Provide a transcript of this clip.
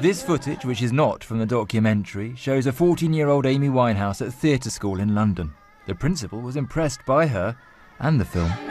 This footage, which is not from the documentary, shows a 14 year old Amy Winehouse at theatre school in London. The principal was impressed by her and the film.